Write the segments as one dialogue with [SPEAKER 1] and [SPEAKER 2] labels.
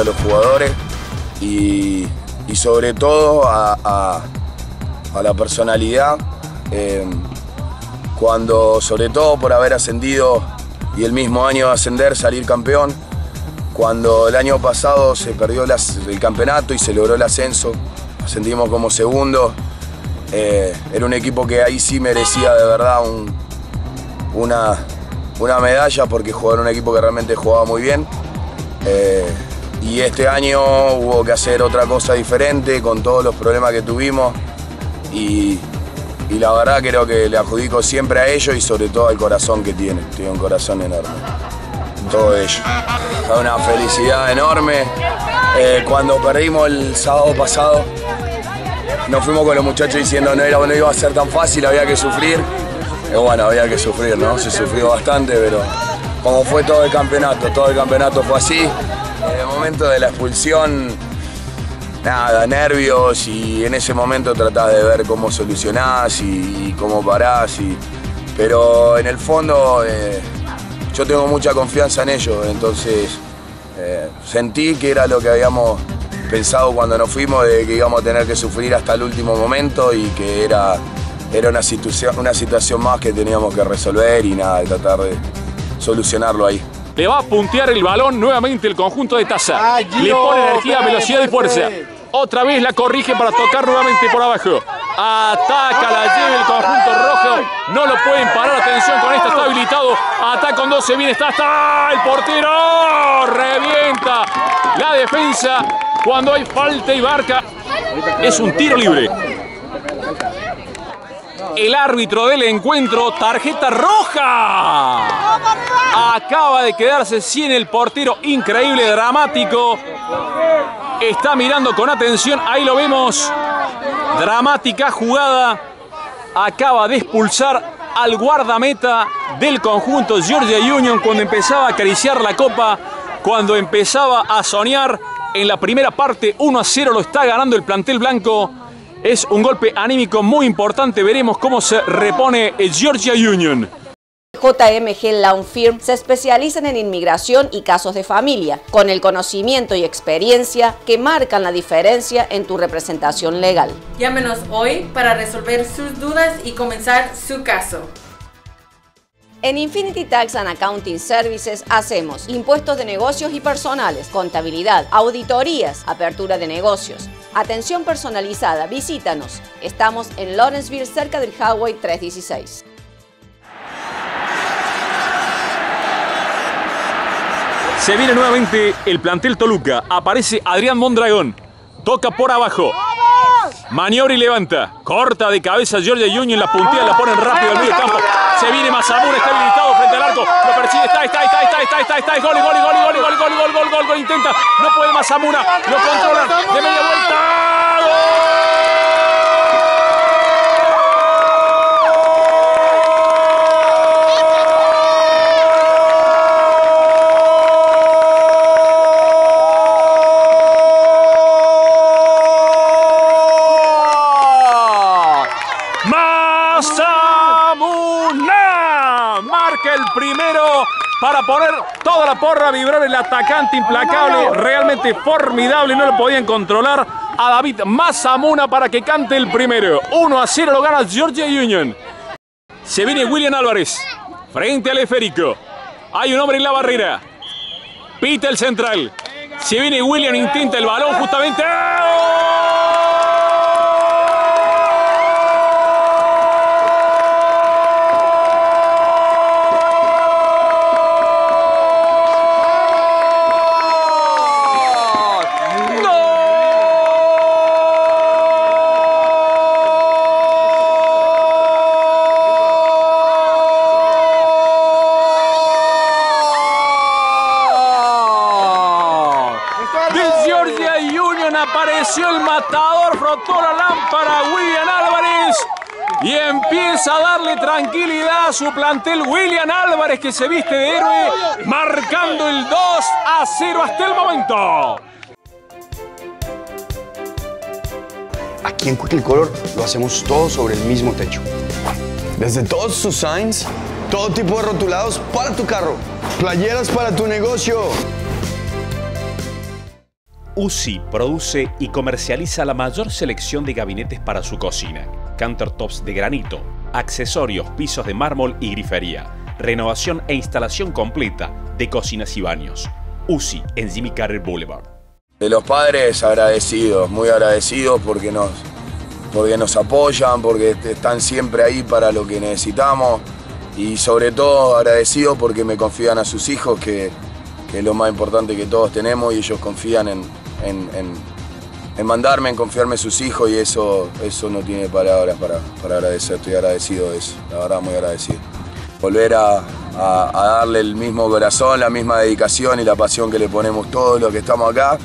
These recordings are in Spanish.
[SPEAKER 1] a los jugadores y, sobre todo a, la personalidad. Eh, cuando, sobre todo por haber ascendido y el mismo año ascender, salir campeón, cuando el año pasado se perdió el campeonato y se logró el ascenso, ascendimos como segundo, eh, era un equipo que ahí sí merecía de verdad una, una medalla porque jugaba un equipo que realmente jugaba muy bien. Eh, y este año hubo que hacer otra cosa diferente con todos los problemas que tuvimos y, la verdad creo que le adjudico siempre a ellos y sobre todo al corazón que tiene. Tiene un corazón enorme. Todo ello. Una felicidad enorme. Eh, cuando perdimos el sábado pasado, nos fuimos con los muchachos diciendo no, era, no iba a ser tan fácil, había que sufrir. Bueno, había que sufrir, ¿no? Se sufrió bastante, pero como fue todo el campeonato, todo el campeonato fue así. Momento de la expulsión, nada, nervios y en ese momento tratás de ver cómo solucionás y, cómo parás. pero en el fondo eh, yo tengo mucha confianza en ellos, entonces eh, sentí que era lo que habíamos pensado cuando nos fuimos, de que íbamos a tener que sufrir hasta el último momento y que era, era una, situación, una situación más que teníamos que resolver y nada, tratar de solucionarlo ahí.
[SPEAKER 2] Le va a puntear el balón nuevamente el conjunto de Taza. Le pone energía, velocidad y fuerza. Otra vez la corrige para tocar nuevamente por abajo. Ataca, la lleva el conjunto rojo. No lo pueden parar. Atención con esta, está habilitado. Ataca con 12, bien está, está el portero. Revienta la defensa cuando hay falta y barca. Es un tiro libre. El árbitro del encuentro, tarjeta roja. Acaba de quedarse sin el portero, increíble, dramático. Está mirando con atención, ahí lo vemos. Dramática jugada. Acaba de expulsar al guardameta del conjunto Georgia Union cuando empezaba a acariciar la copa, cuando empezaba a soñar. En la primera parte 1 a 0 lo está ganando el plantel blanco. Es un golpe anímico muy importante. Veremos cómo se repone el Georgia Union.
[SPEAKER 3] JMG Law Firm se especializan en inmigración y casos de familia, con el conocimiento y experiencia que marcan la diferencia en tu representación legal.
[SPEAKER 4] Llámenos hoy para resolver sus dudas y comenzar su caso.
[SPEAKER 3] En Infinity Tax and Accounting Services hacemos impuestos de negocios y personales, contabilidad, auditorías, apertura de negocios, atención personalizada. Visítanos. Estamos en Lawrenceville, cerca del Highway 316.
[SPEAKER 2] Se viene nuevamente el plantel Toluca. Aparece Adrián Mondragón. Toca por abajo. Maniobra y levanta. Corta de cabeza Georgia Union. La puntilla la ponen rápido al medio campo. Se viene Mazamura. Está habilitado frente al arco. Lo persigue. Está, está, está, está, está, está, está. Gol, gol, gol, gol, gol, gol, gol, gol, gol, gol. Intenta. No puede Mazamura. Lo controlan. De media vuelta. ¡Gol! Para poner toda la porra a vibrar el atacante implacable, realmente formidable, no lo podían controlar a David Mazamuna para que cante el primero. 1 a 0 lo gana Georgia Union. Se viene William Álvarez frente al esférico. Hay un hombre en la barrera. Pita el central. Se viene William, intenta el balón justamente. Y empieza a darle tranquilidad a su plantel William Álvarez que se viste de héroe marcando el 2 a 0 hasta el momento.
[SPEAKER 5] Aquí en Color lo hacemos todo sobre el mismo techo. Desde todos sus signs, todo tipo de rotulados para tu carro, playeras para tu negocio,
[SPEAKER 6] UCI produce y comercializa la mayor selección de gabinetes para su cocina, countertops de granito, accesorios, pisos de mármol y grifería, renovación e instalación completa de cocinas y baños. UCI en Jimmy Carter Boulevard.
[SPEAKER 1] De los padres agradecidos, muy agradecidos porque nos, porque nos apoyan, porque están siempre ahí para lo que necesitamos y sobre todo agradecidos porque me confían a sus hijos que, que es lo más importante que todos tenemos y ellos confían en, en, mandarme, en confiarme sus hijos y eso, eso no tiene palabras para, para agradecer. Estoy agradecido de eso, la verdad muy agradecido. Volver a, darle el mismo corazón, la misma dedicación y la pasión que le ponemos todos los que estamos acá.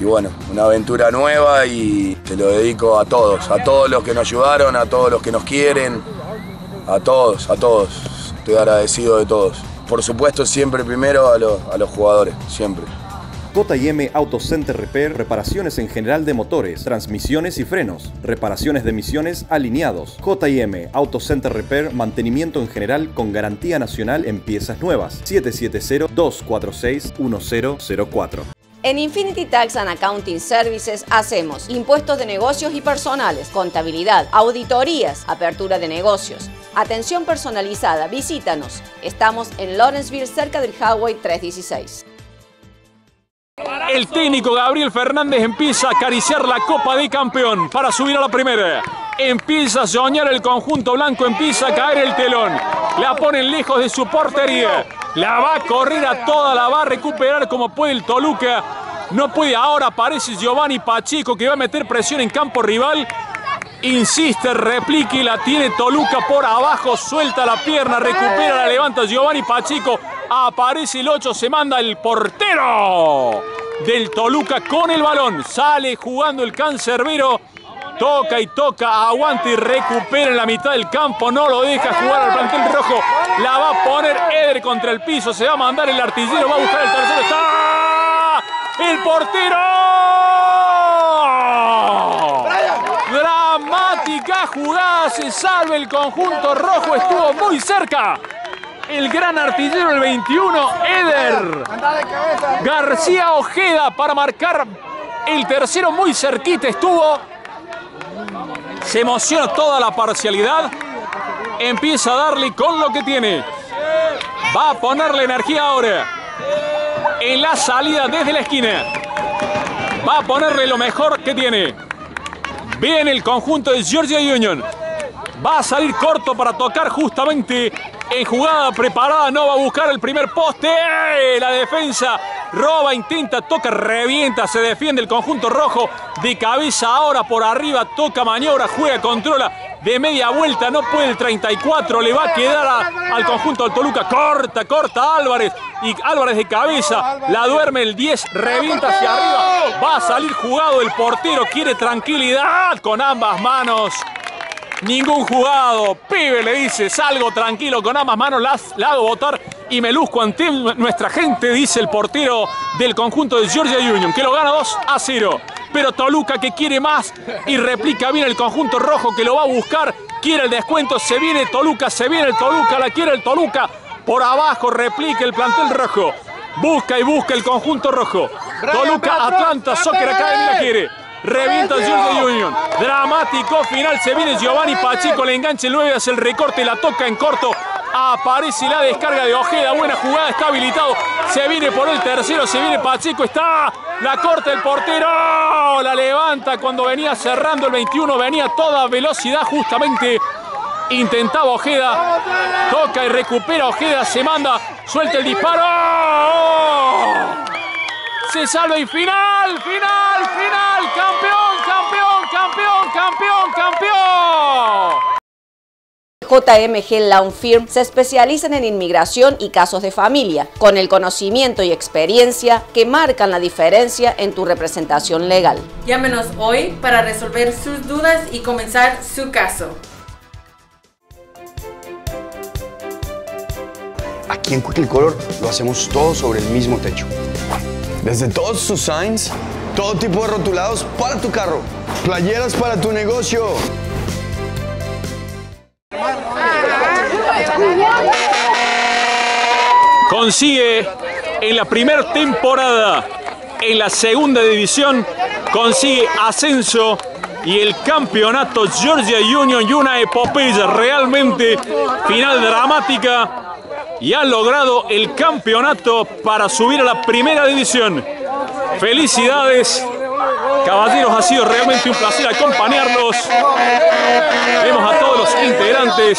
[SPEAKER 1] Y bueno, una aventura nueva y te lo dedico a todos, a todos los que nos ayudaron, a todos los que nos quieren, a todos, a todos. Estoy agradecido de todos. Por supuesto, siempre primero a los, a los jugadores, siempre.
[SPEAKER 7] JM Auto Center Repair, reparaciones en general de motores, transmisiones y frenos, reparaciones de emisiones alineados. JM Auto Center Repair, mantenimiento en general con garantía nacional en piezas nuevas. 770-246-1004.
[SPEAKER 3] En Infinity Tax and Accounting Services hacemos impuestos de negocios y personales, contabilidad, auditorías, apertura de negocios, atención personalizada. Visítanos. Estamos en Lawrenceville, cerca del Highway 316.
[SPEAKER 2] El técnico Gabriel Fernández empieza a acariciar la Copa de Campeón para subir a la primera. Empieza a soñar el conjunto blanco, empieza a caer el telón. La ponen lejos de su portería. La va a correr a toda, la va a recuperar como puede el Toluca. No puede ahora, aparece Giovanni Pacheco que va a meter presión en campo rival. Insiste, replique, la tiene Toluca por abajo, suelta la pierna, recupera, la levanta Giovanni Pacheco. Aparece el 8, se manda el portero del Toluca con el balón. Sale jugando el cancerbero. Toca y toca, aguanta y recupera en la mitad del campo. No lo deja jugar al plantel rojo. La va a poner Eder contra el piso. Se va a mandar el artillero. Va a buscar el tercero. ¡Está! ¡El portero! Dramática jugada. Se salve el conjunto rojo. Estuvo muy cerca el gran artillero el 21, Eder. García Ojeda para marcar el tercero muy cerquita estuvo. Se emociona toda la parcialidad. Empieza a darle con lo que tiene. Va a ponerle energía ahora. En la salida desde la esquina. Va a ponerle lo mejor que tiene. Viene el conjunto de Georgia Union. Va a salir corto para tocar justamente en jugada preparada, no va a buscar el primer poste. La defensa roba, intenta, toca, revienta, se defiende el conjunto rojo. De cabeza ahora por arriba, toca, maniobra, juega, controla. De media vuelta, no puede el 34, le va a quedar al conjunto del Toluca. Corta, corta Álvarez. Y Álvarez de cabeza, la duerme el 10, revienta hacia arriba. Va a salir jugado el portero, quiere tranquilidad con ambas manos. Ningún jugado. Pibe le dice, salgo tranquilo con ambas manos, las, la hago votar y me luzco ante nuestra gente, dice el portero del conjunto de Georgia Union, que lo gana 2 a 0. Pero Toluca que quiere más y replica bien el conjunto rojo que lo va a buscar, quiere el descuento, se viene Toluca, se viene el Toluca, la quiere el Toluca. Por abajo replica el plantel rojo. Busca y busca el conjunto rojo. Toluca, Atlanta, Soccer Academy la quiere. Revienta Georgia Union. Dramático final. Se viene Giovanni Pacheco. Le engancha el 9. Hace el recorte. La toca en corto. Aparece la descarga de Ojeda. Buena jugada. Está habilitado. Se viene por el tercero. Se viene Pacheco. Está. La corta el portero. La levanta cuando venía cerrando el 21. Venía toda velocidad justamente. Intentaba Ojeda. Toca y recupera Ojeda. Se manda. Suelta el disparo se salva y final, final, final, campeón, campeón, campeón, campeón, campeón.
[SPEAKER 3] JMG Lawn Firm se especializan en inmigración y casos de familia, con el conocimiento y experiencia que marcan la diferencia en tu representación legal.
[SPEAKER 4] Llámenos hoy para resolver sus dudas y comenzar su caso.
[SPEAKER 5] Aquí en Quickly Color lo hacemos todo sobre el mismo techo. Desde todos sus signs, todo tipo de rotulados para tu carro, playeras para tu negocio.
[SPEAKER 2] Consigue en la primera temporada en la segunda división, consigue ascenso y el campeonato Georgia Union y una epopeya realmente final dramática y han logrado el campeonato para subir a la primera división. Felicidades, caballeros, ha sido realmente un placer acompañarlos. Vemos a todos los integrantes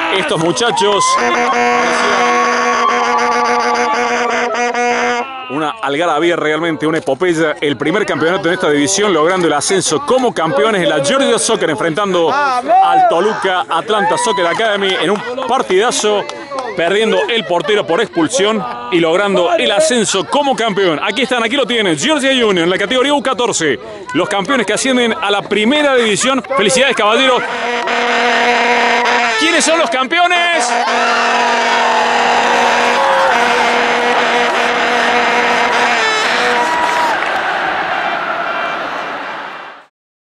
[SPEAKER 2] estos muchachos. Una algarabía realmente, una epopeya. El primer campeonato en esta división, logrando el ascenso como campeones en la Georgia Soccer, enfrentando al Toluca Atlanta Soccer Academy en un partidazo perdiendo el portero por expulsión y logrando el ascenso como campeón. Aquí están, aquí lo tienen, Georgia Union, la categoría U14, los campeones que ascienden a la primera división. Felicidades, caballeros. ¿Quiénes son los campeones?